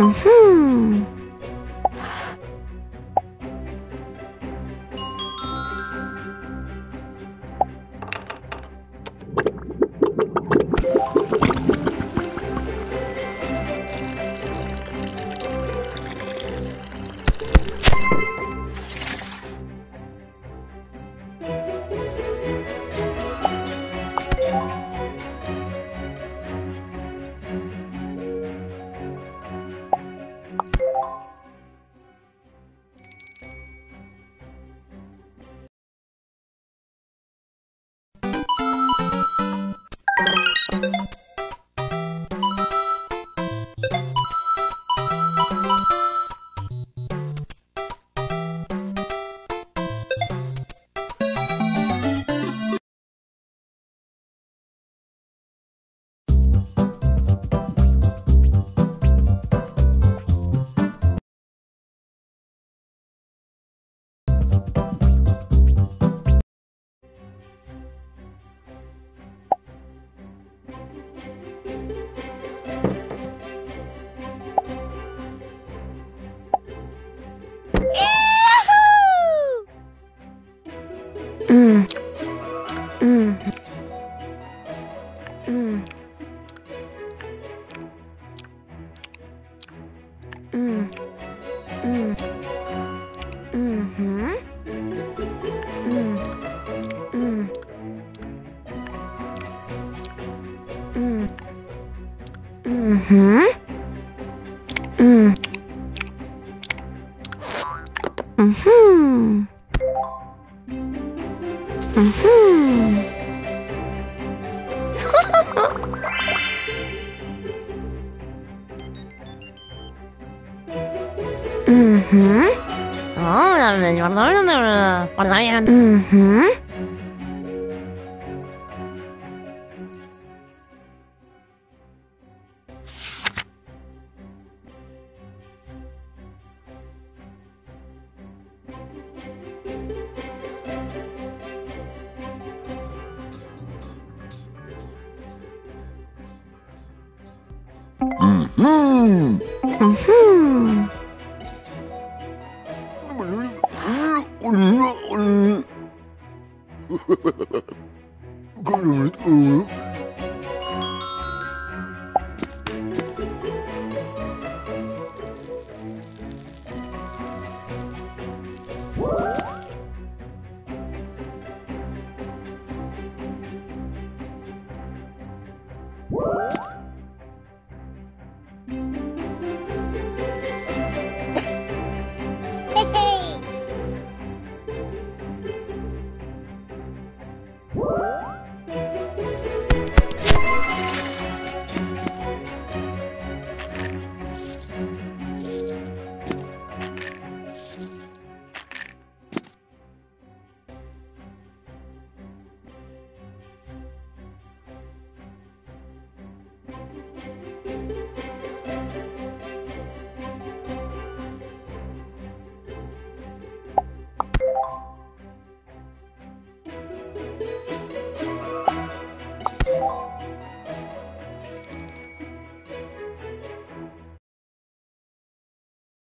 嗯哼。Mm-hmm. Mm-hmm. mm-hmm. Oh, mm-hmm. Mm-hmm.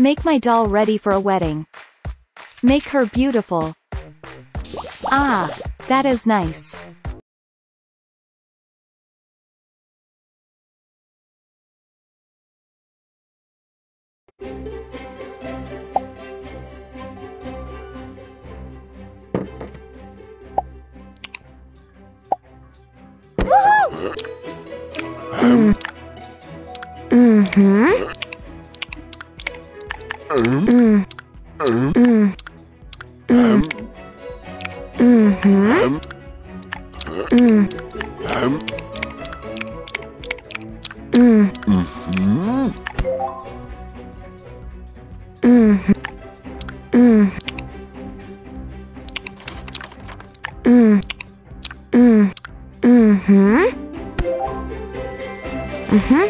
Make my doll ready for a wedding. Make her beautiful. Ah, that is nice. Mm-hmm.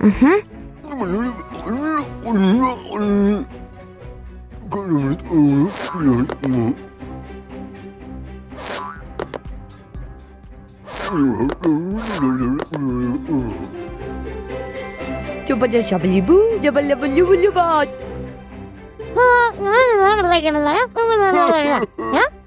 Aha. Coba jadi siapa ibu? Coba lihat beli beli bat. Hah?